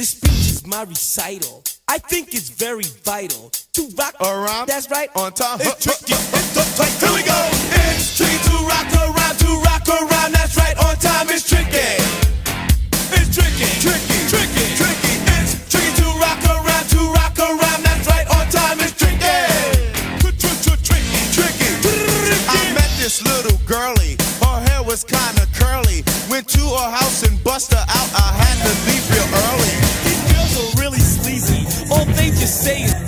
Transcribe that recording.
This speech is my recital. I think it's very vital to rock Around. That's right. On time. It's tricky. It's so tight. Here we go. It's tricky to rock around, to rock around. That's right. On time. It's tricky. It's tricky. Tricky. Tricky. Tricky. It's tricky to rock around, to rock around. That's right. On time. It's tricky. Tricky. Tricky. I met this little girlie. Her hair was kinda curly. Went to her house and bust her out. I had to